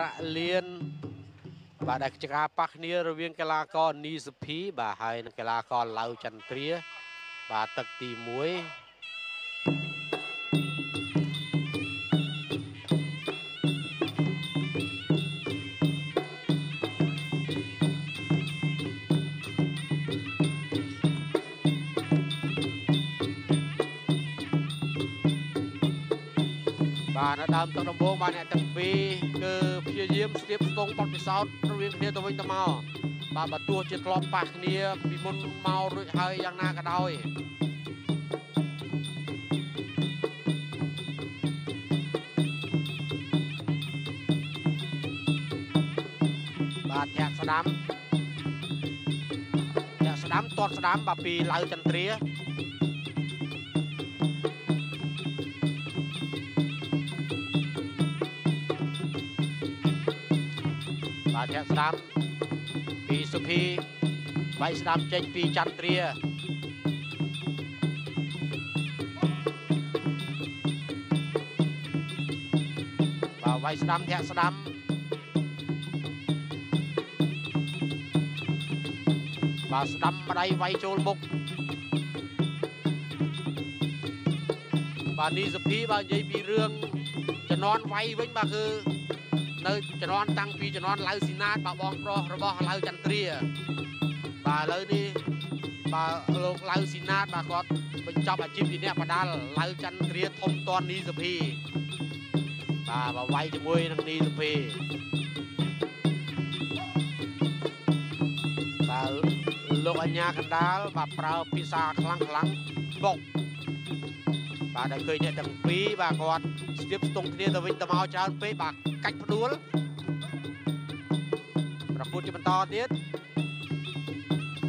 ប្រាក់លៀនបាទដែលជាការប៉ះគ្នារវាងកីឡាករនីសុភីបាទហើយនិងកីឡាករឡៅចន្ទ្រាបាទទឹកទី1 ដើមទឹកដំបូងបាទអ្នកទាំងពីរគឺព្យាយាមស្ទាបស្ទងបត់ពិសោធន៍រវាងគ្នាទៅវិញទៅមកបាទបើទោះជាធ្លាប់ប៉ះគ្នាពីមុនមករួចហើយយ៉ាងណាក៏ដោយបាទធាក់ស្ដាំធាក់ស្ដាំទាត់ស្ដាំបាទពីឡៅចន្ទ្រា បាទធាក់ស្ដាំពីសុភីវាយស្ដាំចេញពីចន្ទ្រាបាទវាយស្ដាំធាក់ស្ដាំបាទស្ដាំម្ដាយវាយចូលមុខបាទនេះសុភីបាទនិយាយពីរឿងជំនាន់វាយវិញបាទគឺ នៅជំនាន់តាំងពីជំនាន់ឡៅស៊ីណាតបាទបងប្រុសរបស់ឡៅចន្ទ្រាបាទឥឡូវនេះបាទលោកឡៅស៊ីណាតបាទគាត់បញ្ចប់អាជីពជាអ្នកបដាល់ឡៅចន្ទ្រាធំតននីសុភីបាទបើវាយជាមួយនឹងនីសុភីបាទលោកអញ្ញាកណ្ដាលបាទប្រើភាសាខ្លាំងខ្លាំងបុក បាទដែលឃើញអ្នកទាំងពីរបាទគាត់ស្ទាបស្ទង់គ្នាទៅវិញទៅមកច្រើនពេកបាទកាច់ផ្ដួលប្រកួតជាបន្តទៀត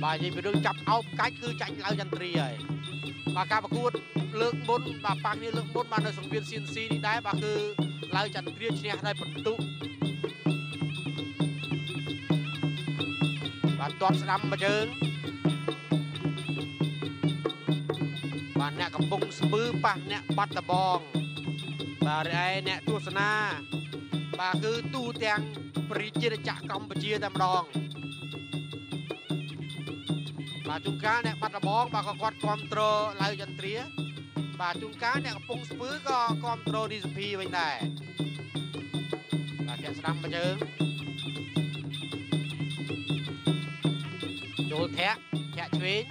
បាទនិយាយពីរឿងចាប់អោបកាច់គឺចាញ់ឡៅចន្ទ្រីហើយបាទការប្រកួតលើកមុនបាទប៉ាគ្នាលើកមុនបាទនៅសង្វៀន CNC នេះដែរបាទគឺឡៅចន្ទ្រាឈ្នះដោយបន្ទុកបាទទាត់ស្ដាំមួយជើង បាទអ្នកកំពុងស្ពឺប៉ះអ្នកបាត់ដបងបាទរីឯអ្នកទស្សនាបាទគឺទូទាំងប្រជាចក្រកម្ពុជាតែម្ដងបាទជួនកាលអ្នកបាត់ដបងបាទក៏គាត់គ្រប់គ្រងឡៅចន្ទ្រាបាទជួនកាលអ្នកកំពុងស្ពឺក៏គ្រប់គ្រងឌីសភីវិញដែរបាទជាក់ស្ដាំមកជើងចូលធាក់ធាក់ឆ្វេង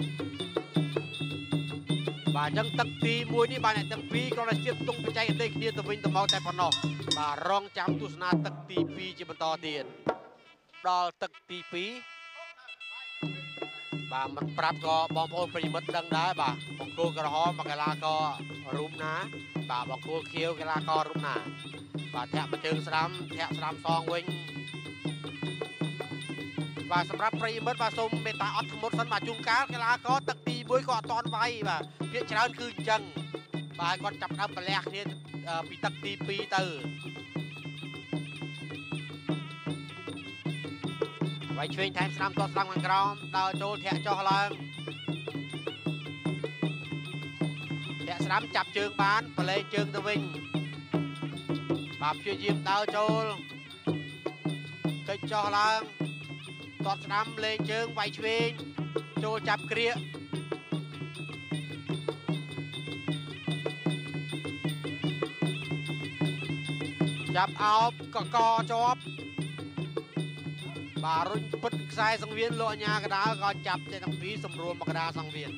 បាទអញ្ចឹងទឹកទី1នេះបាទអ្នកទាំងពីរគ្រាន់តែជៀបទង់បច្ចេកទេសគ្នាទៅវិញទៅមកតែប៉ុណ្ណោះបាទរងចាំទស្សនាទឹកទី2ជាបន្តទៀតដល់ទឹកទី2បាទមិនប្រាប់ក៏បងប្អូនប្រិមិត្តដឹងដែរបាទបង្គោលក្រហមមកកីឡាកររូបណា បាទបង្គោលខៀវកីឡាកររូបណា បាទធាក់មួយជើងស្ដាំធាក់ស្ដាំសងវិញ បាទសម្រាប់ប្រិយមិត្តបាទសូមមេត្តាអត់ធ្មត់សិនបាទជួនកាលកីឡាករទឹកទី1ក៏អត់តន់វាយបាទភាគច្រើនគឺអញ្ចឹងបាទគាត់ចាប់ដើមប្រលះគ្នាពីទឹកទី2ទៅវាយឆ្វេងថែមស្ដាំតស្ដាំខាងក្រោមដើរចូលធាក់ចុះឡើងធាក់ស្ដាំចាប់ជើងបានប្រឡែងជើងទៅវិញបាទព្យាយាមដើរចូលកិច្ចចុះឡើង តតស្ដាំលេងជើងវាយឆ្វេងចូលចាប់ក្រៀកចាប់អោបកកជាប់បាទរុញពិតខ្សែសង្វៀនលោកអញ្ញាកដាលក៏ចាប់តែទាំងពីរសម្រួលមកកដាសង្វៀន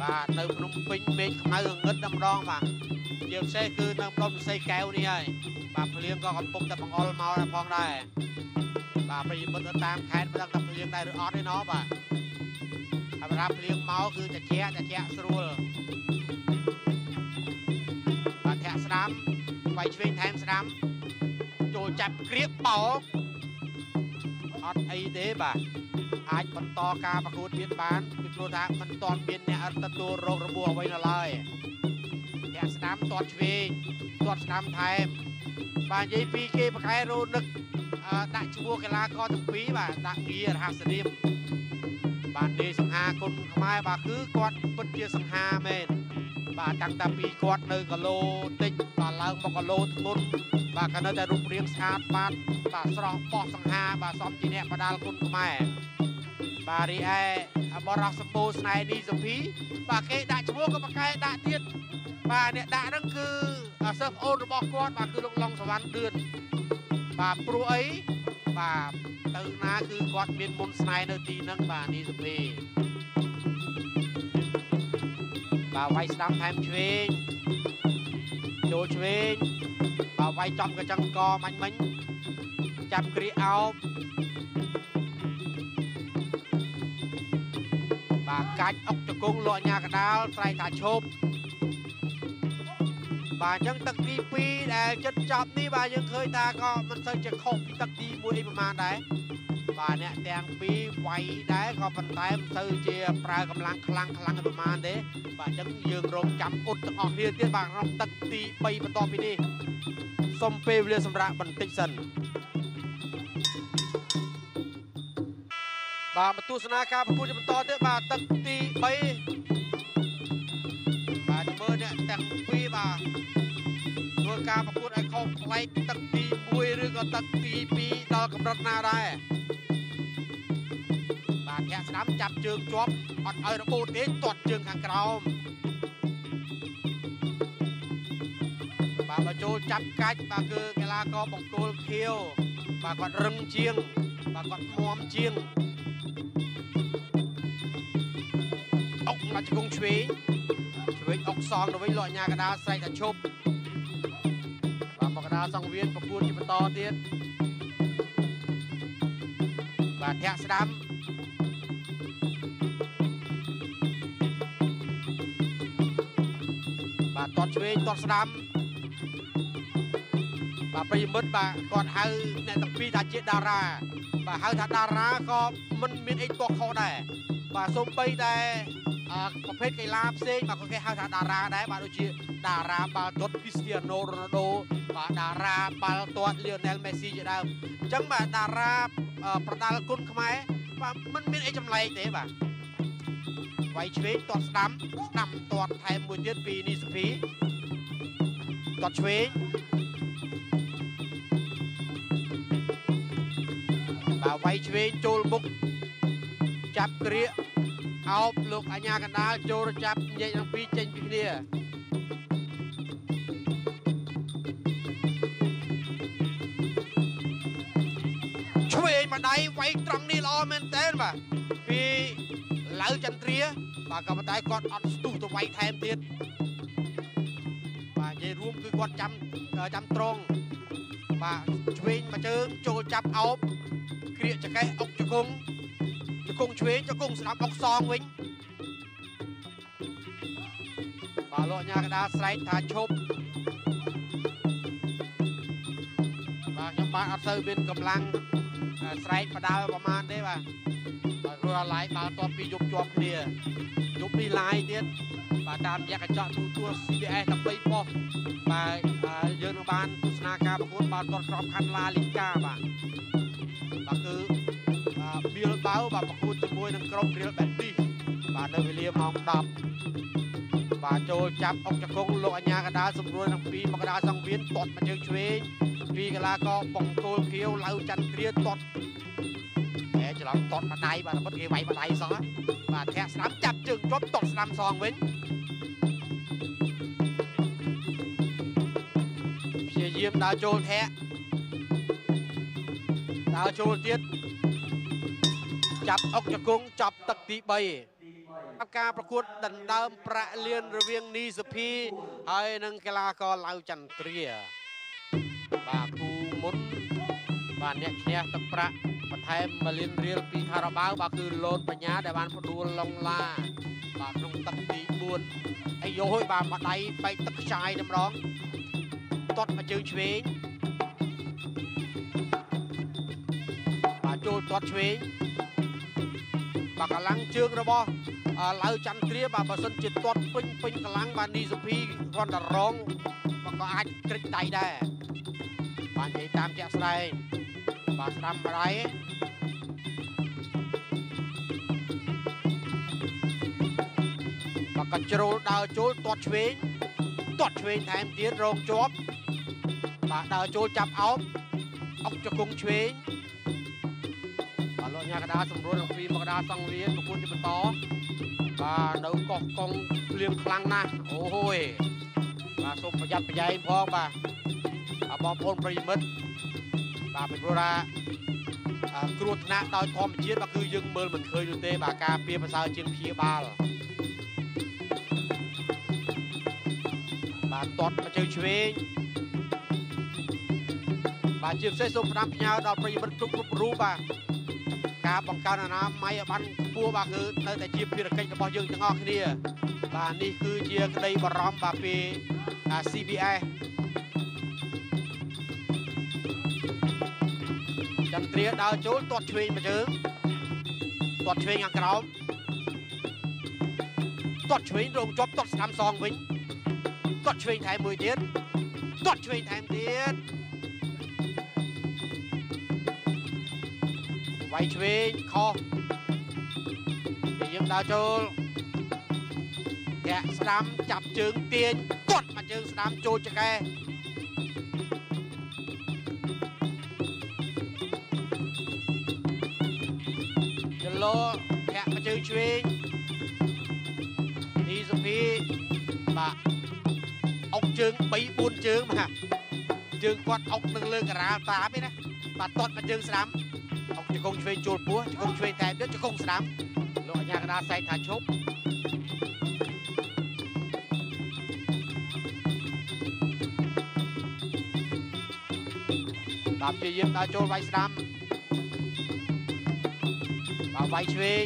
បាទនៅភ្នំពេញមេឃខ្មៅងឹតតែម្ដងបាទជាពិសេសគឺនៅម្ដុំសីកែវនេះហើយ បាទភ្លៀងក៏កំពុងតែបង្អុលមកដែរផងដែរបាទប្រិយមិត្តនៅតាមខេត្តមិនដឹងថាភ្លៀងដែរឬអត់ទេណោះបាទហើយប្រាប់ភ្លៀងមកគឺត្រជាក់ត្រជាក់ស្រួលបាទធាក់ស្ដាំវាយឆ្វេងថែមស្ដាំចូលចាប់ក្រៀបបោអត់អីទេបាទអាចបន្តការប្រកួតទៀតបានពីព្រោះថាមិនទាន់មានអ្នកទទួលរោគរបួសអ្វីនៅឡើយធាក់ស្ដាំទាត់ឆ្វេងទាត់ស្ដាំថែម បាទនិយាយពីគេប្រកែរោនឹកដាក់ឈ្មោះកីឡាករទាំងពីរបាទដាក់ងាររហស្សនាមបាទនាយសង្ហាគុណខ្មែរបាទគឺគាត់ពិតជាសង្ហាមែនបាទតាំងតាពីគាត់នៅគីឡូតិចបាទឡើងមកគីឡូធ្ងន់បាទក៏នៅតែរូបរាងស្អាតបាទបាទស្រស់បោះសង្ហាបាទសំជាអ្នកបដាលគុណខ្មែរបាទរីឯបរោះសម្បូរស្នេហ៍នីសុភីបាទគេដាក់ឈ្មោះក៏ប្រកែដាក់ទៀតបាទអ្នកដាក់ហ្នឹងគឺ សិស្សប្អូនរបស់គាត់បាទគឺលោកឡុងសវណ្ណឌឿនបាទព្រោះអីបាទទៅណាគឺគាត់មានមុនស្នេហ៍នៅទីហ្នឹងបាទនីសុភីបាទវាយស្ដាំថែមឆ្វេងចូលឆ្វេងបាទវាយចំកញ្ចឹងកមាញ់មិញចាប់គ្រាអោបបាទកាច់អុកចង្គង់លក់ញ៉ាកដាលស្រែកថាឈប់ បាទអញ្ចឹងទឹកទី2ដែលចិត្តចប់នេះបាទយើងឃើញថាក៏មិនសូវជាខុសពីទឹកទី1អីប្រហែលដែរបាទអ្នកទាំងពីរវាយដែរក៏ប៉ុន្តែមិនសូវជាប្រើកម្លាំងខ្លាំងខ្លាំងប្រហែលទេបាទអញ្ចឹងយើងរងចាំអ៊ុតទាំងអស់គ្នាទៀតបាទក្នុងទឹកទី3បន្ទាប់ពីនេះសុំពេលវេលាសម្រាប់បន្តិចសិនបាទមកទស្សនាការប្រកួតជាបន្តទៀតបាទទឹកទី3 ការប្រកួតឲ្យខុសប្លែកពីទឹកទី1ឬក៏ទឹកទី2ដល់កម្រិតណាដែរបាទធាក់ស្ដាំចាប់ជើងជាប់អត់ឲ្យរបូតទេទាត់ជើងខាងក្រោមបាទបើចូលចាប់កាច់បាទគឺកីឡាករបង្គោលខៀវបាទគាត់រឹងជាង បាទគាត់មមជាងអុកមកជង្គង់ឆ្វេងឆ្វេងអុកសងទៅវិញលក់ញ៉ាកដាស្រែកថាឈប់ បាទមកកដាសង្វៀនប្រគួតជាបន្តទៀតបាទធាក់ស្ដាំបាទតតឆ្វេងតតស្ដាំបាទប្រិយមិត្តបាទគាត់ហៅអ្នកទាំងពីរថាជាតារា បាទហៅថាតារាក៏មិនមានអីទាស់ខុសដែរបាទសូម្បីតែ ប្រភេទកីឡាផ្សេងបាទក៏គេហៅថាតារាដែរបាទដូចជាតារាបាល់ទាត់ Cristiano Ronaldo បាទតារាបាល់ទាត់ Lionel Messi ជាដើមអញ្ចឹងបាទតារាប្រដាល់គុណខ្មែរបាទមិនមានអីចម្លែកទេបាទវាយឆ្វេងទាត់ស្ដាំស្ដាំទាត់ថែមមួយទៀតពីនីសុភីទាត់ឆ្វេងបាទវាយឆ្វេងចូលមុខចាប់ក្រៀក អោបលោកអញ្ញាកណ្ដាលចូលចាប់ញែកទាំងពីរចេញពីគ្នាឆ្វេងម្ដាយវាយត្រង់នេះល្អមែនតើបាទពីឡៅចន្ទ្រាបាទក៏ប៉ុន្តែគាត់អត់ស្ទុះទៅវាយថែមទៀតបាទនិយាយរួមគឺគាត់ចាំចាំត្រង់បាទឆ្វេងមួយជើងចូលចាប់អោបក្រៀកចកេះអុកជង្គង់ជង្គង់ឆ្វេងជង្គង់ស្ដាប់អុកសងវិញបាទលោកញ៉ាកដាស្រែកថាឈប់បាទខ្ញុំបាទអត់សូវមានកម្លាំងស្រែកបដាល់ប្រហែលទេបាទបាទព្រោះឡាយបាល់តបពីយប់ជាប់គ្នាយប់នេះឡាយទៀតបាទតាមរយៈកញ្ចក់ទូទួល CBS 13ប៉ុស្តិ៍បាទយើងនឹងបានទស្សនាការប្រកួតបាល់ទាត់ក្របខ័ណ្ឌឡាលីកាបាទបាទគឺ បៀលបៅបាទប្រកួតជាមួយនឹងក្រុមរៀលបែតទីបាទនៅវេលាម៉ោង10បាទចូលចាប់អុកចង្គង់លោកអញ្ញាកដាលសម្រួលនឹង2មកដាសង្វៀនទាត់មកជើងឆ្វេងពីកីឡាករបង្គោលខៀវឡៅចន្ទគ្រាទាត់ហែច្រឡំទាត់ម្ដាយបាទមិនគេវាយម្ដាយសោះបាទធាក់ស្ដាំចាប់ជើងជាប់ទាត់ស្ដាំសងវិញព្យាយាមដើរចូលធាក់ដើរចូលទៀត ចាប់អុកចង្គង់ចាប់ទឹកទី3ការប្រកួតដណ្ដើមប្រាក់លានរវាងនីសុភីហើយនិងកីឡាករឡៅចន្ទ្រាបាទគូមុនបាទអ្នកឈ្នះទឹកប្រាក់បន្ថែម1លានរៀលពីខារ៉ាបាវបាទគឺលូនបញ្ញាដែលបានផ្ដួលឡុងឡាបាទក្នុងទឹកទី4អាយុយបាទមួយដៃបែកទឹកខ្ចាយតែម្ដងទាត់មកជើងឆ្វេងបាទចូលទាត់ឆ្វេង បាទកម្លាំងជើងរបស់ឡៅចន្ទគ្រាបាទបើសិនជាទាត់ពេញពេញកម្លាំងបាទនីសុភីគ្រាន់តែរងក៏អាចក្រិចដៃដែរបាទនិយាយតាមជាក់ស្ដែងបាទស្ដាំម្ដាយបាទក៏ជ្រុលដើរចូលទាត់ឆ្វេងទាត់ឆ្វេងថែមទៀតរងជាប់បាទដើរចូលចាប់អោបអុកជង្គង់ឆ្វេង បាទលោកញ៉ាកដាសម្រួលអំពីមកដាសង្វៀនប្រគួតជាបន្តបាទនៅកោះកុងភ្លៀងខ្លាំងណាស់អូហូយបាទសូមប្រយ័ត្នប្រយែងផងបាទបងប្អូនប្រិយមិត្តបាទពីព្រោះថាគ្រោះថ្នាក់ដោយធម្មជាតិបាទគឺយើងមើលមិនឃើញនោះទេ បាទការពៀប្រសើរជាងព្យាបាលបាទតតមកជើងឆ្វេងបាទជាពិសេសសូមផ្ដាំផ្ញើដល់ប្រិយមិត្តគ្រប់គ្រប់រូបបាទ ការបង្កើនអនាម័យឲ្យបានខ្ពស់បាទគឺនៅតែជាភារកិច្ចរបស់យើងទាំងអស់គ្នាបាទនេះគឺជាក្តីបារម្ភបាទពី CBS ចន្ទ្រាដើរចូលទាត់ឆ្វេងមួយជើងទាត់ឆ្វេងខាងក្រោមទាត់ឆ្វេងរងជាប់ទាត់ស្ដាំសងវិញទាត់ឆ្វេងថែមមួយទៀតទាត់ឆ្វេងថែមទៀត វាយឆ្វេងខុសពេលយើងដើរចូលធាក់ស្ដាំចាប់ជើងទាញទាត់មកជើងស្ដាំចូលចកែលោធាក់មកជើងឆ្វេងទីសុភីបាទអុកជើង3 4ជើងបាទជើងគាត់អុកនឹងលើការាលតាមឯណាបាទតត់មកជើងស្ដាំអុក ជង្គង់ឆ្វេងចូលពោះជង្គង់ឆ្វេងតែទៀតជង្គង់ស្ដាំលោកអាញាកដាសែកថាឈប់បាទព្យាយាមដើរចូលវាយស្ដាំបាទវាយឆ្វេង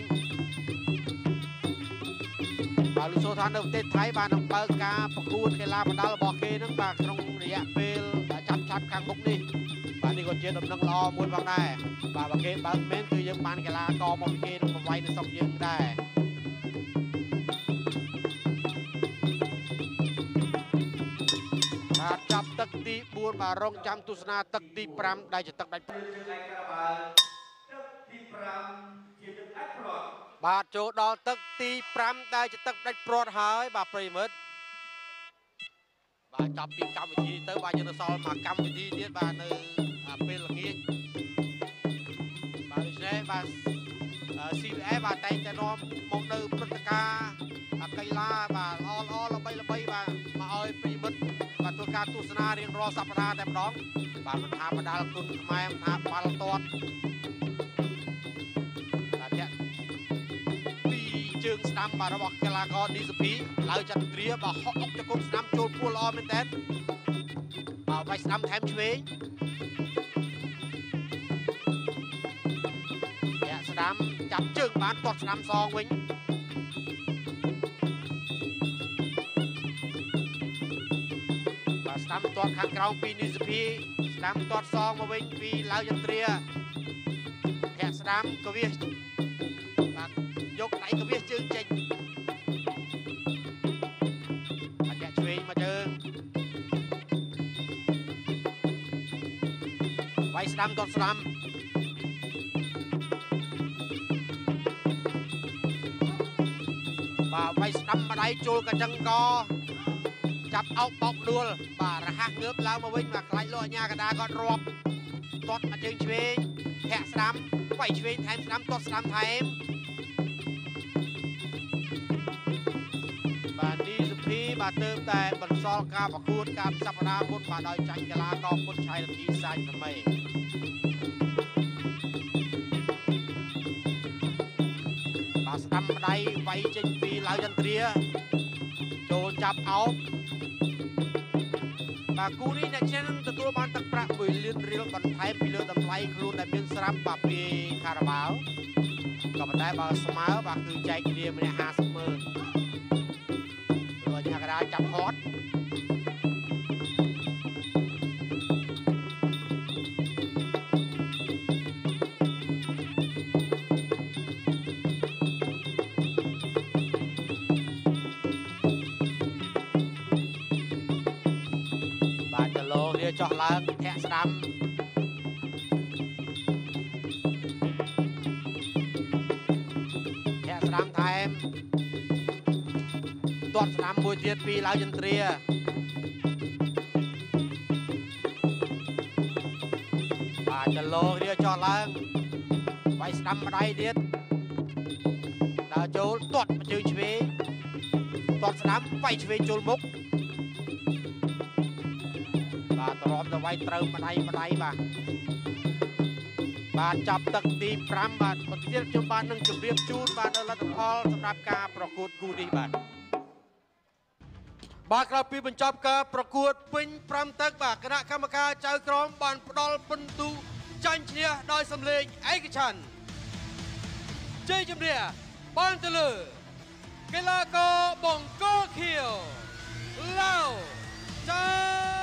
បាទលោកសូថានៅប្រទេសថៃបាននឹងបើកការប្រកួតកីឡាបណ្ដាលរបស់គេនឹងបាទក្នុងរយៈពេលចាប់ចាប់ខាងមុខនេះបាទ នេះក៏ជាដំណឹងល្អមួយផងដែរបាទបើគេបើកមែនគឺយើងបានកីឡាករមកពីគេនឹងប្រវាយនៅស្រុកយើងដែរបាទចាប់ទឹកទី4បាទរងចាំទស្សនាទឹកទី5ដែលជាទឹកដាច់ទឹកទី5បាទចូលដល់ទឹកទី5ដែលជាទឹកដាច់ព្រាត់ហើយបាទប្រិមិត្តបាទចាប់ពីកម្មវិធីទៅបាទយើងទៅសល់មកកម្មវិធីទៀតបាទនៅ ពេលល្ងាចបាទដូច្នេះបាទ CVA បាទតែងតែនាំមកនៅព្រឹត្តិការណ៍កីឡាបាទល្អល្អល្បីល្បីបាទមកឲ្យប្រិមិត្តបាទធ្វើការទស្សនារៀងរាល់សប្តាហ៍តែម្ដងបាទមិនថាបណ្ដាលគុណខ្មែរមិនថាបាល់ទាត់ជើងស្ដាំបាទរបស់កីឡាករឌីសុភីឡើយចន្ទ្រាបាទហក់អុកចង្គង់ស្ដាំចូលពួរល្អមែនតើបាទវាយស្ដាំថែមឆ្វេង ដាំចាប់ជើងបានទាត់ស្ដាំសងវិញបាទស្ដាំទាត់ខាងក្រោមពីនីសុភីស្ដាំទាត់សងមកវិញពីឡើយចន្ទ្រាធាក់ស្ដាំកវិសយកដៃកវាសជើងចេញអញ្ញាឆ្វេងមកជើងវាយស្ដាំតត់ស្ដាំ បាទវាយស្ដាំម្ដាយចូលកញ្ចឹងកចាប់អោបបោកដួលបាទរហ័សងើបឡើងមកវិញបាទខ្លាច់លោកអញ្ញាកដាគាត់រាប់ទាត់មកជើងឆ្វេងធាក់ស្ដាំវាយឆ្វេងថែមស្ដាំទាត់ស្ដាំថែមបាទទើបតែបន្សល់ការប្រកួតការសប្តាហ៍មុនបាទដោយចាញ់កីឡាករពុតឆៃលទីសាច់ថ្មីបាទស្ដាំម្ដាយវាយចេញពីឡាវ ចន្ទ្រាចូលចាប់អោបបាទគូនេះអ្នកជិនទទួលបានទឹកប្រាក់1លានរៀលបន្ថែមពីលើតម្លៃខ្លួនដែលមានស្រាប់បាទពីខារ៉ាបាវក៏ប៉ុន្តែបើស្មើបាទគឺចែកគ្នាម្នាក់50ម៉ឺន ធាក់ស្ដាំធាក់ស្ដាំថែមទាត់ស្នាមមួយទៀតពីឡាវយន្ទ្រាបាទចលោគ្រាចោះឡើងវាយស្ដាំម្ដាយទៀតដើរចូលទាត់មកជើងឆ្វេងទាត់ស្ដាំវាយឆ្វេងចូលមុខបា ទទ្រាំទៅវាយត្រូវម្ដាយម្ដាយបាទបាទចាប់ទឹកទី5បាទបន្ទាប់ខ្ញុំបាទនឹងជម្រាបជូនបាទនៅលទ្ធផលសម្រាប់ការប្រកួតគូនេះបាទបាទក្រោយពីបញ្ចប់ការប្រកួតពេញ5ទឹកបាទគណៈកម្មការចៅក្រមបានផ្ដល់ពិន្ទុចាញ់ឈ្នះដោយសម្លេងឯកច្ឆន្ទជ័យជំនះបានទៅលើកីឡាករបង្គោលខៀវឡាវចៅ